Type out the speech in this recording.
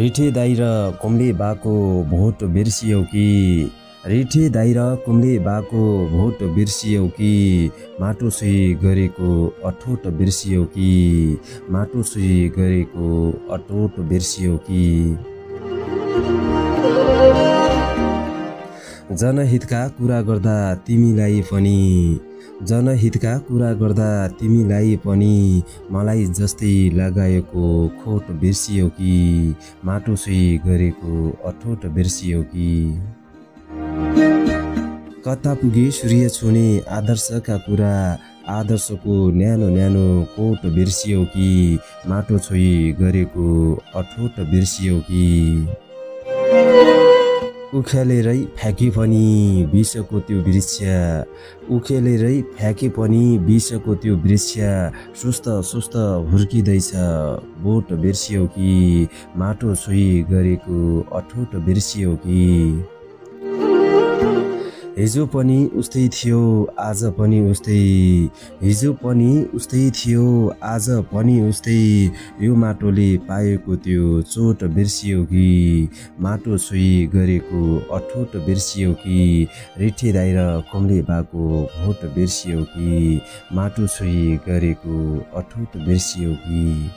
रिठे दाइ र कुम्ले बाको भोट बिर्सियौ कि? रिठे दाइ र कुम्ले बाको भोट बिर्सियौ कि? माटो सुई गरेको अठोट बिर्सियौ कि? माटो सुई गरेको अटोट बिर्सियौ कि? जनहितका कुरा गर्दा तिमीलाई पनि जनहितका कुरा गर्दा तिमीलाई पनि मलाई जस्तै लगाएको खोट बिर्सियो कि माटो सुई गरेको अठोट बिर्सियो कि। कता पुगे सूर्य छुने आदर्शका कुरा आदर्शको न्यानो न्यानो कोट बिर्सियो कि माटो छोई गरेको अठोट बिर्सियो कि। उखेलेरै फ्याँके पनि विषको त्यो वृक्ष। उखेलेरै फ्याँके पनि विषको त्यो वृक्ष। सुस्त सुस्त हुर्किँदैछ। बोट बिर्सियो कि माटो छोई गरेको अठोट बिर्सियो कि? हिजो पनि उस्तै थियो आज पनि उस्तै। हिजो पनि उस्तै थियो आज पनि उस्तै। यो माटोले पाएको त्यो चोट बिर्सियो कि? माटो छुई गरेको अठोट बिर्सियो कि? रिठे दाइ र कमले बाको भोट बिर्सियो कि? माटो छुई गरेको अठोट बिर्सियो कि?